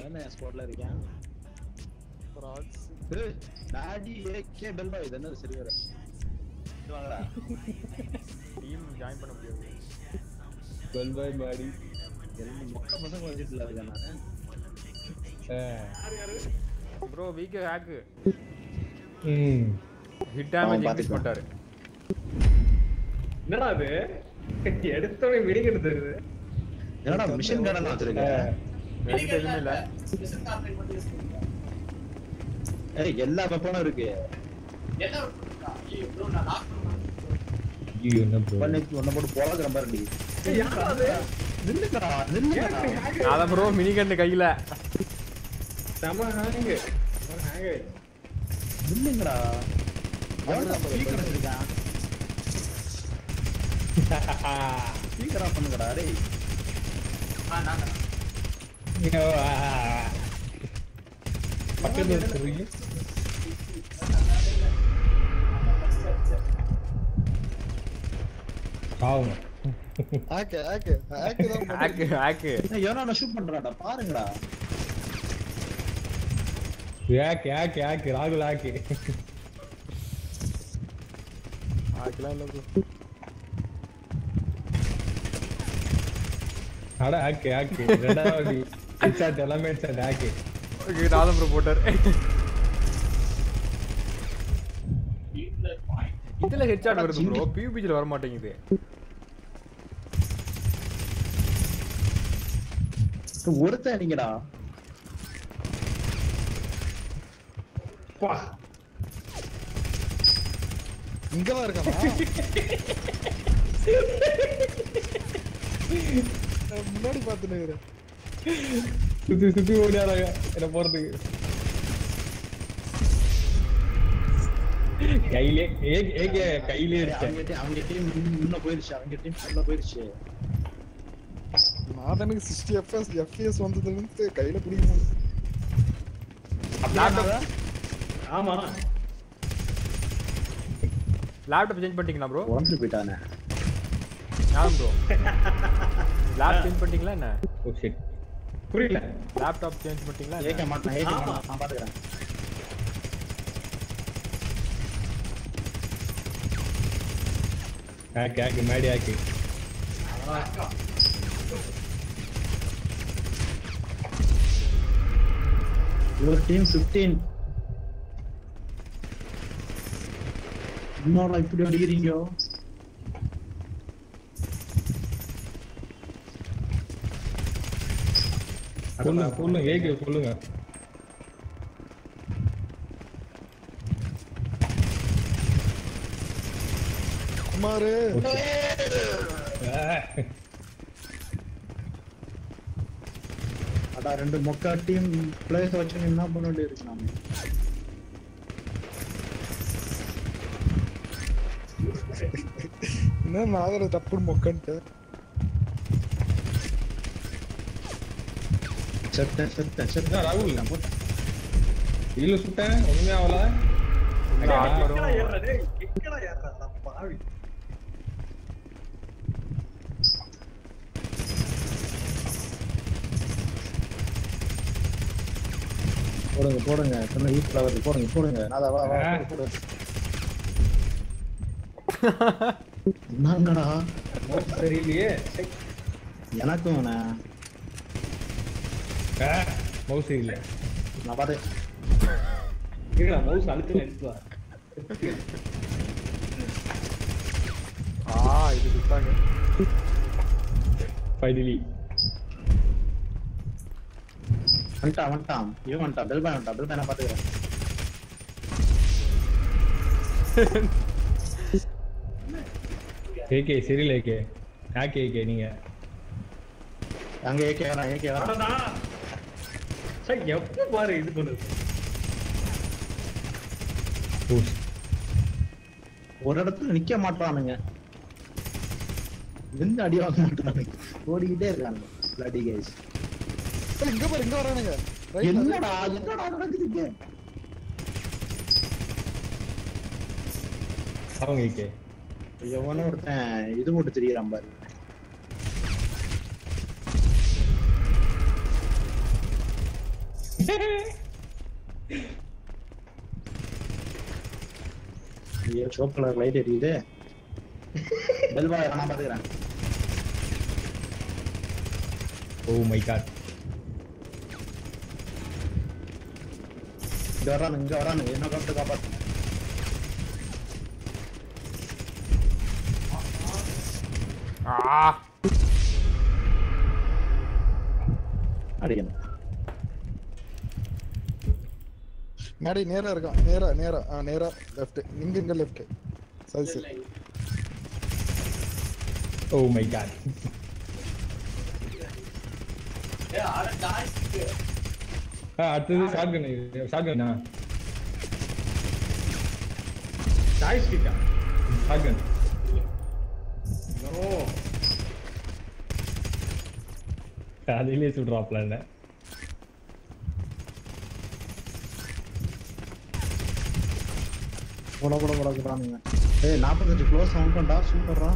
என்ன ஸ்குவாட்ல இருக்கேன் ஃப்ராட்ஸ் ஏய், டாடி ஏகே இது என்னது சரி வேற இது வாங்கடா. டீம் ஜாயின் பண்ண முடியாது. டுவெல் பை பாடி ரெண்டு மொக்க பசங்க வச்சுட்டு இருக்கேன் நான்? ப்ரோ வீக் ஹேக் ம். Hit damage increase. பண்ணிட்டாரு. என்னடா அது எடுத்தவனே வெடிக்கிறது என்னடா மிஷின் கன் வச்சிருக்கேன் என்கிட்ட எதுவுமே இல்ல ஏய் எல்லா வெப்பனும் இருக்கு. ஐயோ என்ன ப்ரோ பண்ணி ஒண்ணு போட்டு போலக்கிற மாதிரி நில்லுங்கடா நில்லுங்கடா. நான் தான் ப்ரோ மினி கன்னு கையில. செம ஹேங்கு ஹேங்கு நில்லுங்கடா. எவ்வளவு ஸ்பீக்கர் வச்சிருக்கேன் ஸ்பீக்கர் ஆஃப் பண்ணுங்கடா டேய். பக்கத்துல இருக்கிறீங்க பாவம் ஆக்கு ஆக்கு ஆக்கு தான் ஹேக் ஹேக் ஏய், எவனோ ஷூட் பண்றான்டா பாருங்கடா யாக்கு யாக்கு யாக்கு ராகுல் யாக்கு ஆக்கலாம் இல்ல ப்ரோ அட யாக்கு யாக்கு ரெண்டாவது ஹெட்ஷாட் எல்லாமே ஹெட்ஷாட் யாக்கு ஓகே நான் தான் ப்ரோ போட்டார். இதுல ஹெட்ஷாட் வருது ப்ரோ பியூபிஜில வர மாட்டேங்குது ஒருத்தன் நீங்கடா இருக்கானா நான் முன்னாடி பார்த்துன்னு இருக்கிறேன். சுத்தி சுத்தி ஓடியாராங்க என்ன போறதுக்கு. கையிலே ஏ- ஏகே கையிலே அடிச்சேன். அவங்க team- அவங்க டீம் முன்ன போயிருச்சு அவங்க டீம் உள்ள போயிருச்சு. நாதனுக்கு சிக்ஸ்டி எஃப்எஸ் எஃப்எஸ் வந்ததுலேருந்து கையில பிடிக்க முடியும் லேப்டாப் ஆமா. லேப்டாப் சேஞ்ச் பண்ணிட்டீங்களா ப்ரோ உடம்பு போயிட்டானே. ஞாபகம் ப்ரோ லேப் சேஞ்ச் பண்ணிட்டீங்களா என்ன? ஓ ஷிட் புரியல. லேப்டாப் சேஞ்ச் பண்ணிட்டீங்களா ஏக்க என்ன? மாட்டேன் ஏக்க மாட்டேன் நான் பாத்துக்கிறேன் யாக்கு யாக்கு மேடி யாக்கு ஒரு டீம் 15 என்னடா இப்படி அடிக்கிறீங்க? ஏகே குமாரு. ஆ, அடா ரெண்டு மொக்கா டீம் பிளேயர்ஸ் வச்சு என்ன பண்ண வேண்டியிருக்கு நாம? என்ன நாதனை டப்புன்னு மொக்கன்ட்டு? செத்தேன் செத்தேன் செத்தேன் என்ன ராகுல் நான் போட்டேன். இல்ல சுட்டேன் ஒண்ணுமே ஆகல. போடுங்க போடுங்க. சொன்ன வீட்டுல வருது. போடுங்க போடுங்க. நான் வா வா. என்னங்கடா? சரியில்லையே. எனக்கும் மவுஸ் இல்ல நான் பார்த்தேன் இருடா மவுஸ் அழுத்து எடுத்து வா ஆ இது சுத்தாங்க ஃபைனலி வந்துட்டான் வந்துட்டான் இவன் வந்துட்டான் பெல் பாய் வந்துட்டான் பெல் பாய் நான் பாத்துக்கிறேன் ஏகே சரியில்ல ஏகே யாக்கு ஏகே நீங்க அங்க ஏகே வரேன் ஏகே வரேன் எப்ப பாரு இது பண்ணுது? ஒரு இடத்துல நிக்க மாட்டானுங்க. நின்று அடி வாங்க மாட்டானுங்க. ஓடிக்கிட்டே இருக்கானுங்க. பிளடி கைஸ் ஏய், இங்க பாரு இங்க வரானுங்க. என்னடா என்னடா நடக்குதுங்க அவங்க ஏகே எவனோ ஒருத்தன் இது போட்டு திரியறான் பாரு. ஐயோ சோப் கலர் லைட் எரியுது பெல் பாய் நான் பாத்துக்கிறேன் ஓ மை காட் இங்க வரானு இங்க வரானு என்ன கட்டு காப்பாத்து ஆ அடிக்கணும் மேடை நேரா இருக்கான் நேரா நேரா. ஆ நேரா. லெஃப்ட் இங்க இங்க லெஃப்ட் சரி சரி. ஓ மை காட் ஆ அடுத்தது ஷார்ட் கன் ஷார்ட் கன்னா ஜாய்ஸ்டிக்கா ஷார்ட் கன் ஓ அதிலே சுடுறாப்ல என்ன? கூட கூட கூட கூடானுங்க ஏய் நாற்பத்தஞ்சு க்ளோஸ் சவுண்டா சூப்பர்ரா.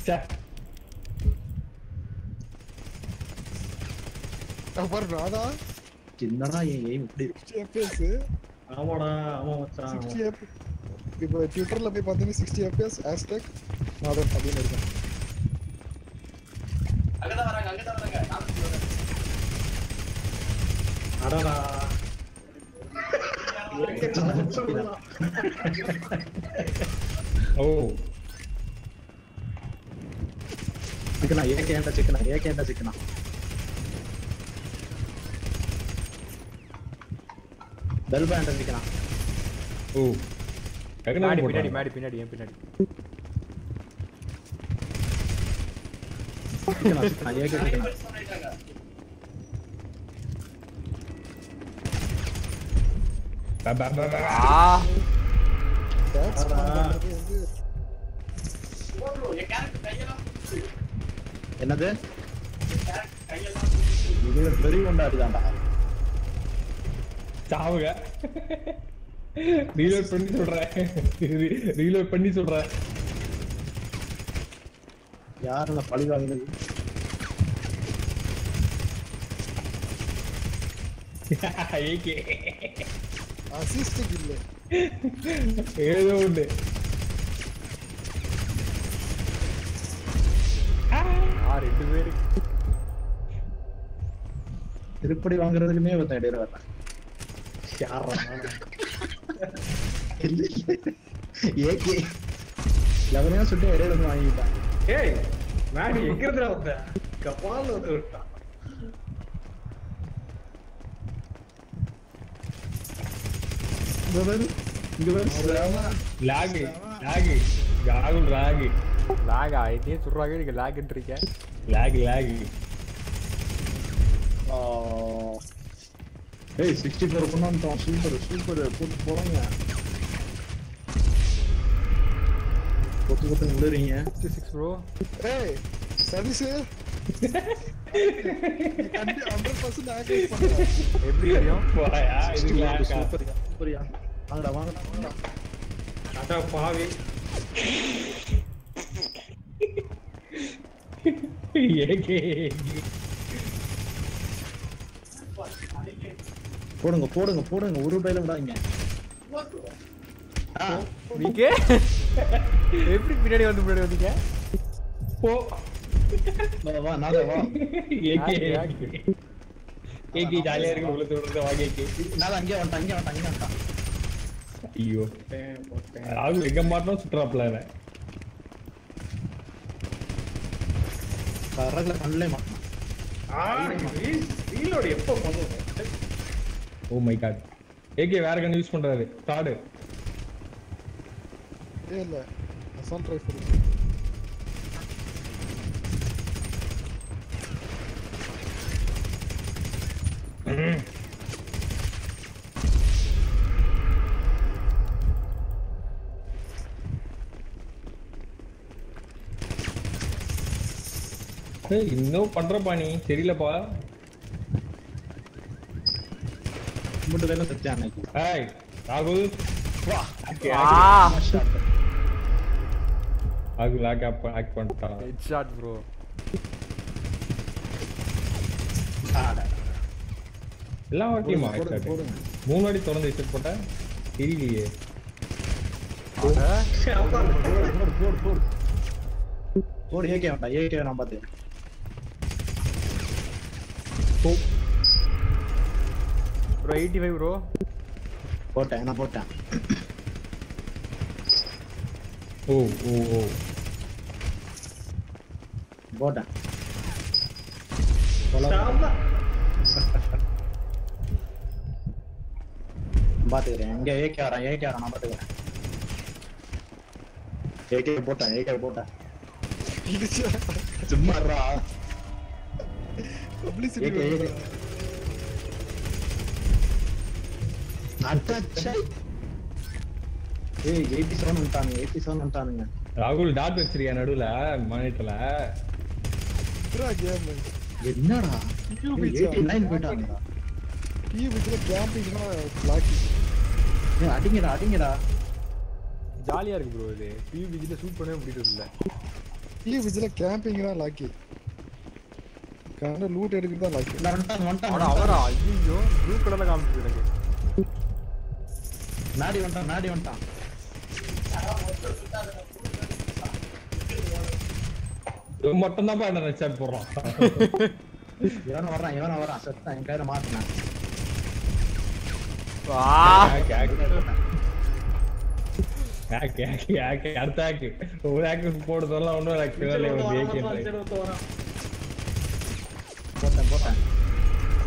சே ராதா என்னடா என் எய்ம் இப்படி இருக்கு? சிக்ஸ்டி எஃப்பிஎஸ் ஆமாடா ஆமா மச்சான் சிக்ஸ்டி எஃப் இப்போ ட்விட்டர்ல போய் பார்த்தீங்கன்னா சிக்ஸ்டி எஃப்பிஎஸ் ஹேஷ்டேக் மாதம் அப்படின்னு இருக்கும் அடடா. ஏகேண்டா சிக்கனா பெல் பேண்டா சிக்கனா ஓ மாடி ககனா பின்னாடி போட்டாடி மாடி பின்னாடி என் பின்னாடி சிக்கனா சிக்கனா ஏகே சிக்கனா பா பா பா பா ஆ டேக்ஸ் பண்றது வந்து என்னது இது பெரிய கொண்டாடுதாண்டா சாவுங்க ரீலோட் பண்ணி சொல்றேன். ரீலோட் பண்ணி சொல்றேன். யாருல பழி வாங்குறது ஏகே. ஒண்ணு ஆ ரெண்டு பேரு திருப்படி வாங்குறதுக்குமே ஒருத்தன் இடையில வர்றான் யாரா ஏகே எவனையா சுட்டு இடையில வாங்கிட்டான் ஏய் மேடி எங்க இருந்தா வந்த கபால வந்து விட்டான் இங்க பாரு இங்க பாரு லாக் லாக் ராகுல் ராக் லாகா என்னையே சொல்றாங்க நீங்க லாக்ன்றீங்க லாக் லாக் ஆ. ஏய் சிக்ஸ்டி ஃபோர் கொண்டாந்துட்டோம் சூப்பர் சூப்பர் போட்டு போறாங்க கொத்து கொத்து விழுறீங்க சிக்ஸ்டி சிக்ஸ் ப்ரோ ஏய் சதீஷ் ஹண்ட்ரட் பர்சன்ட் ஆக்டிவ் பண்ணுறேன் எப்படி தெரியும் போயா இது லாக்கா சூப்பர்யா சூப்பர்யா வாங்கடா வாங்கடா. அடா பாவி. ஏகே. போடுங்க போடுங்க போடுங்க. ஒரு பையில விடாதீங்க. ஆ, நீங்க? எப்படி பின்னாடி வந்து முன்னாடி வந்தீங்க? போ. வா, நாதா வா. ஏகே? ஏகே ஜாலியா இருக்கு உள்ள சொல்றது வா ஏகே. நாதா அங்கே வந்துட்டான் அங்கே வந்துட்டான் அங்கே வந்துட்டான் ஐயோ. ராகுல் எங்க மாட்டோம் மாட்டான் ஆ, ரீ- ரீலோடு எப்போ பண்ணுவோம் ஓ மை காட் ஏகே வேற கன் யூஸ் பண்றாரு. ஸ்டார்ட் ஏ இல்லை. அசால்ட் ரைஃபிள் ஏய், இன்னும் பண்றப்பா நீ. தெரியலப்பா. வேலை செத்தான் அன்னைக்கு? ஏய் ராகுல். வா. ராகுல் ஆக் ஆக் பண்ணிட்டான். ஹெட் ஷாட் ப்ரோ வாட்டியுமா. மூணு வாட்டி தொடர்ந்து ஹெட்ஷாட் போட்டா தெரியலையே. போடு போடு போடு போடு. ஏகே வேண்டாம் ஏகே நான் பார்த்தேன் ப்ரோ எயிட்டி ஃபைவ் ப்ரோ போட்டேன் நான் போட்டேன் ஓ ஓ ஓ போட்டேன் சாம்பா. பாத்துக்கிறேன் எங்க ஏகே வரேன் ஏகே வரேன் நான் பாத்துக்கிறேன் ஏகே போட்டேன் ஏகே போட்டேன் சும்மாறா Publicity ஏய் எயிட்டி செவன் வந்துட்டானுங்க எயிட்டி செவன் வந்துட்டானுங்க ராகுல் டாட் வச்சிருக்கியா நடுவுல மானிட்டர்ல என்னடா எயிட்டி? நைன் போயிட்டானுங்க PUBG ல camping னா lucky. ஏய், அடிங்கடா அடிங்கடா. ஜாலியா இருக்கு ப்ரோ இது. பியூபிஜில ஷூட் பண்ணவே முடியறது இல்ல. PUBG ல camping னா lucky. கண்ட loot எடுக்கிறது தான் ஆனா அவரா? ஐயோ ப்ளூ கலர்ல காமிச்சு எனக்கு. நாடி வந்துட்டான் நாடி வந்துட்டான் இவன் மட்டும் தான் என்ன ஹெட்ஷாட் போடுறான் இவன வர்றான் இவன வர்றான் செத்தான் என் கையில மாட்டினேன் அடுத்த ஹேக் ஒரு ஹேக் போடுறதெல்லாம் ஒன்றும் எனக்கு போட்டேன் போட்டேன்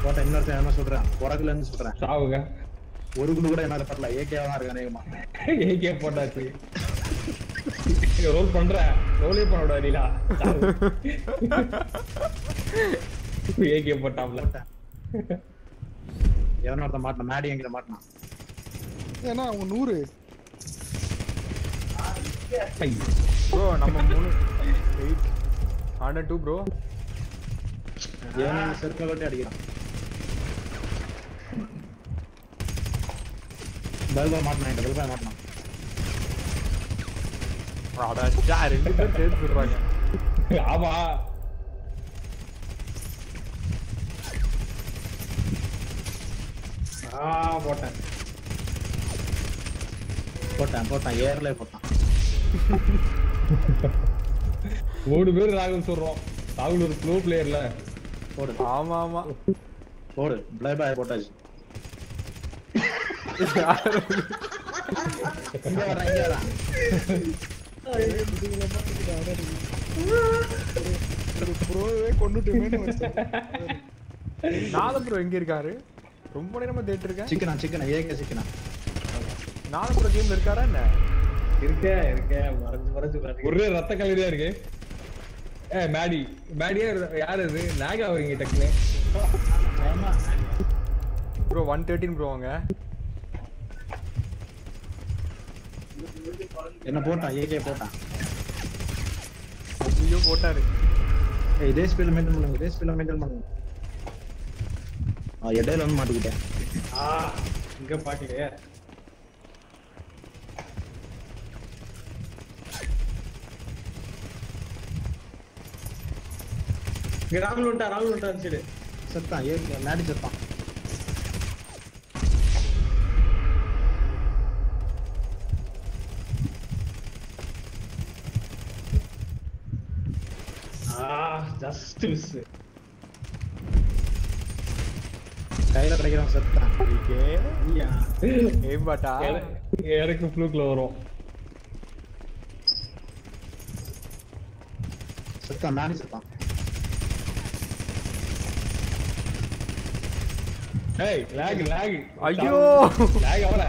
போட்டேன் இன்னொருத்தன் என்ன சொல்றேன் உரகுல இருந்து சொல்றேன் சாவுங்க ஒரு குண்டு கூட என்னால பரல ஏகேவா தான் இருக்கு அநேகமா ஏகே போட்டாச்சு. ரோல் பண்ற. ரோலே பண்ண விடாதீங்களா ஏகே போட்டாப்ல. எவன ஒருத்தன் மாட்டினான். மேடி எங்கிட்ட மாட்டினான். ஏன்னா அவங்க நூறு. ஐயோ. ப்ரோ நம்ம மூணு. எயிட் ஹண்ட்ரட் டூ ப்ரோ எவன செருக்க கட்டி அடிக்கிறான். பல்பா மாட்டினான் பல்பா மாட்டினான் அடா ரெண்டு பேர் சேர்த்து சொல்றாங்க ஆமா ஆ போட்டேன் போட்டேன் போட்டான் ஏர்ல போட்டான் மூணு பேர் ராகுல் சொல்றோம் ராகுல் ஒரு ப்ளூ பிளேயர்ல போடு ஆமா ஆமா போடு பிளே பாய் போட்டாச்சு இங்க ப்ரோவே கொண்டுட்டுமேனு வச்சேன். நாலு ப்ரோ எங்க இருக்காரு? ரொம்ப நேரமா தேட்டு இருக்கேன் சிக்கனா சிக்கனா ஏகே சிக்கனா. நாலு ப்ரோ கேம்ல இருக்காரா என்ன? இருக்க இருக்க மறைஞ்சு மறைஞ்சு பாருங்க. ஒரே ரத்த கலரியா இருக்கு. ஏ மேடி மேடியா யார் இது? லேக் ஆகுறீங்க டக்குன்னு. ஆமா ப்ரோ ஒன் தேர்ட்டின் ப்ரோ அவங்க என்ன போட்டான் ஏகே போட்டான் ஐயோ போட்டாரு. ஏய் இதே ஸ்பீட்ல மெயின்டைன் பண்ணுங்க இதே ஸ்பீட்ல மெயின்டைன் பண்ணுங்க. ஆ இடையில வந்து மாட்டிக்கிட்டேன். ஆ இங்க பாக்கலையே இங்க ராகுல் வந்துட்டா ராகுல் வந்துட்டா சரி செத்தான் ஏகே மேடி செத்தான். ஜஸ்ட் மிஸ் கையில கிடைக்கிறவன் செத்தான் பாட்டா எனக்கு ஃப்ளூக்ல வரும் செத்தான் மேடி செத்தான் ஏய் லேக் லேக் ஐயோ லேக் அவல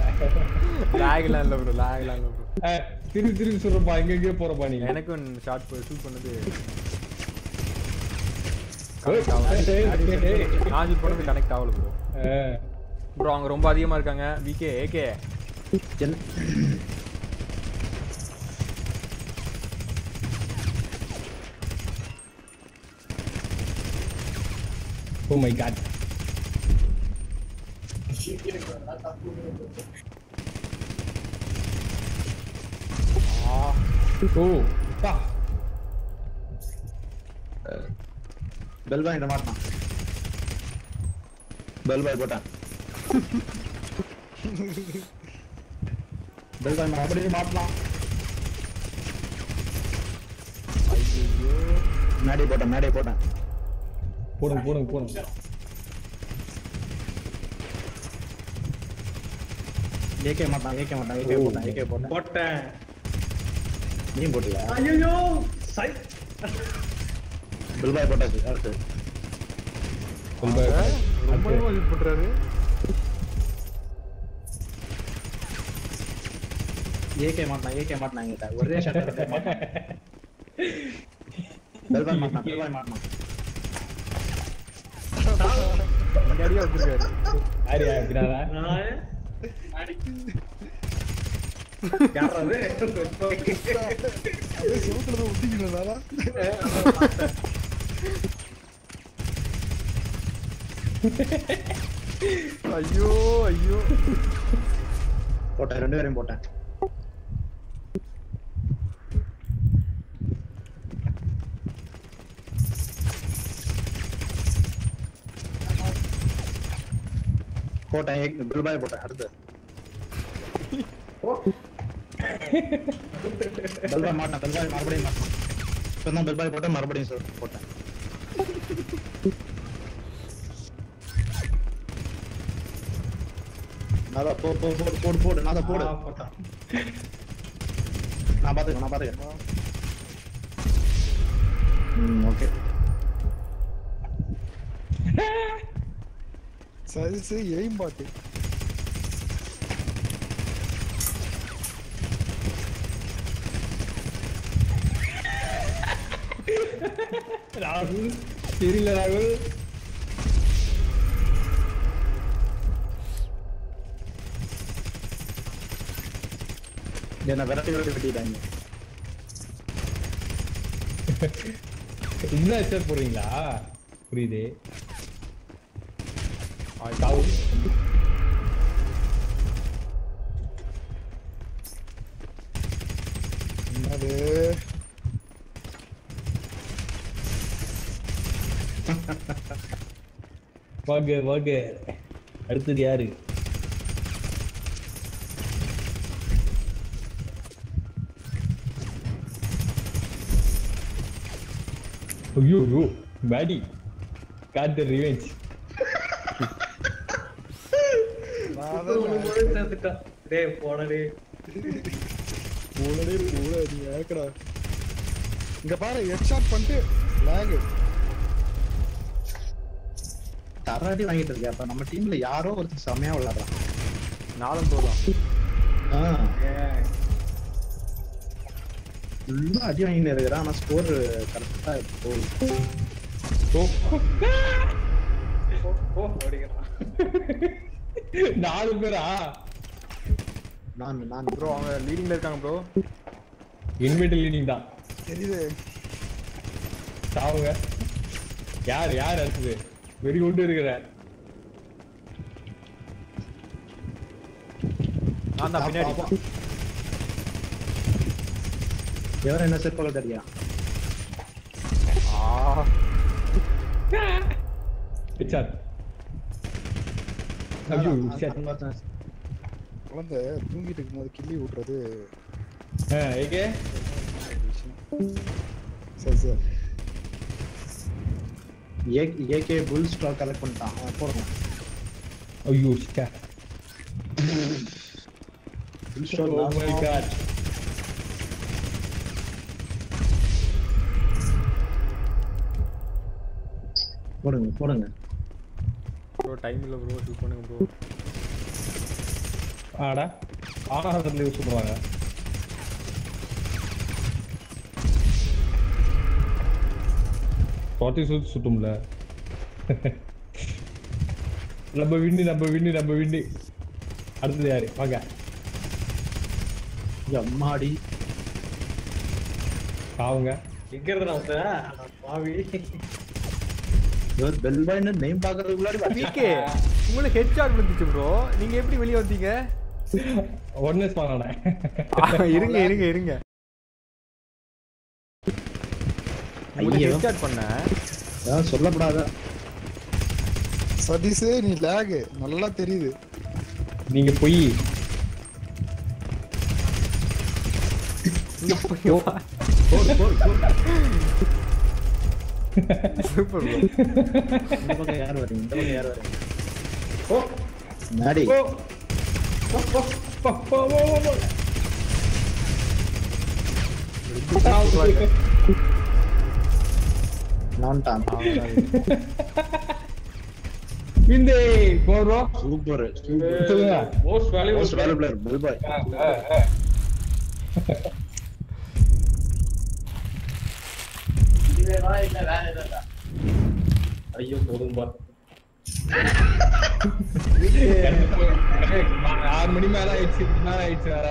லாக்லாம் இல்ல ப்ரோ லாக்லாம் இல்ல ப்ரோ திருப்பி திருப்பி சொல்றப்பா எங்க எங்கேயோ போறப்பா நீ எனக்கும் ஷார்ட் ஷூட் பண்ணது ஏய், ஏய், ஏய், ஏய். நான் ஷூட் பண்ணது கனெக்ட் ஆகல ப்ரோ ஆ. ப்ரோ அவங்க ரொம்ப அதிகமா இருக்காங்க. விகே ஏகே என்ன Oh my god. ஓ பா பெல் வாங்கிட்ட மாட்டான் பெல் பாய் போட்டேன். பெல் பாய் மறுபடியும் மாட்டலாம் மேடை போட்டேன் மேடை போட்டேன். போடுங்க போடுங்க போடுங்க. ஏகே மாட்டான் ஏகே மாட்டான் ஏகே போட்டேன் ஏகே போட்டேன். போட்டேன். நீ போட்டியா? ஐயோ சை பெல் பாய் போட்டாச்சு அடுத்து Full back. ரொம்ப நேரமா யூஸ் பண்றாரு ஏகே மாட்டான் ஏகே மாட்டான் என்கிட்ட ஒரே ஷாட் மாட்டான் பெல் பாய் மாட்டான் பெல் பாய் மாட்டான் இந்த அடியா வச்சிருக்காரு யாரு யாருக்குறாரா? நான் ஐயோ ஐயோ போட்டேன் ரெண்டு பேரையும் போட்டேன் போட்டேன் எக் பெல் போட்டேன் அடுத்து பெல்பாய் மாட்டேன் பெல்பாய் மறுபடியும் மாட்டேன் இப்போ தான் பெல்பாய் போட்டேன் மறுபடியும் சார் போட்டேன் அதான் போ போ போடு போடு போடு நான் போடு ஆ, போட்டான் நான் பாத்துக்கிறேன் நான் பாத்துக்கிறேன் ம் ஓகே சைஸ் எய்ம் பாட்டு ராகுல் தெரியல ராகுல். என்ன விரட்டி விரட்டி வெட்டிட்டாங்க. இன்னும் ஹெட்செட் போடுறீங்களா? புரியுது. வாங்க வாங்க. அடுத்தது யாரு? ஐயோ ஐயோ. பேடி காட் த ரிவெஞ்ச் நான் மூணு முறை சேர்த்துட்டான் டேய் போனடே. போலடே போல நீ ஏக்கடா. இங்க பாரு ஹெட்ஷாட் பண்ணிட்டு லேக் தராடி வாங்கிட்டு இருக்கேன் அப்ப நம்ம டீம்ல யாரோ ஒருத்தர் செமையா விளையாடுறான். நாலும் போதும் ஃபுல்லா அடி வாங்கிட்டு இருக்கிறான். ஆனா ஸ்கோர் கரெக்டா போகுது நாலு பேரா? நான் நான். ப்ரோ அவங்க லீடிங்ல இருக்காங்க ப்ரோ இன்வெர்டர் லீடிங் தான். தெரியுது. சாவுங்க. யார் யார் அடுத்தது? வெறி கொண்டு இருக்கிற நான் தான் பின்னாடி. என்ன செருப்பாக தெரியா? ஆ. ஹெச்ஆர் ஐயோ. குழந்தை தூங்கிட்டு இருக்கும்போது கிள்ளி விட்டுறது ஆ, ஏகே சரி sir. AK full stock collect பண்ணிட்டான் அவன் போடுங்க ஐயோ shit. Full stock Oh my god. போடுங்க போடுங்க ப்ரோ டைம் இல்ல ப்ரோ ஷூட் பண்ணுங்க ப்ரோ ஆடா ஆகாசத்துல யூஸ் பண்ணுவாங்க பாட்டி சுத்து சுட்டும்ல நம்ம விண்ணு நம்ம விண்ணு நம்ம விண்ணு அடுத்தது யாரு? வாங்க. அம்மாடி சாவுங்க எங்க இருந்தா அவன் பாவி. பெல் பாய்னு நேம் பாக்குறதுக்கு முன்னாடி பிகே உங்களுக்கு ஹெட் ஷாட் விழுந்துச்சு ப்ரோ நீங்க எப்படி வெளிய வந்தீங்க? உடனே ஸ்பான் இருங்க இருங்க இருங்க உங்களுக்கு ஐயோ. ஷாட் பண்ணேன் அதான் சொல்லப்படாத. சதீஷ் நீ லேக் நல்லா தெரியுது. நீங்க பொய். சூப்பர் ப்ரோ இந்த பக்கம் யார் வரீங்க இந்த பக்கம் யார் வரீங்க ஓ நாடி ஓ ஓ ஓ ஓ ஓ ஓ ஓ நான் போறோம். Super most valuable most valuable bill பாய் ஐயோ போதும்பா. ஆறு மணி மேல ஆயிடுச்சு மேல ஆயிடுச்சு வேற.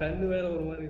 கண்ணு வேற ஒரு மாதிரி.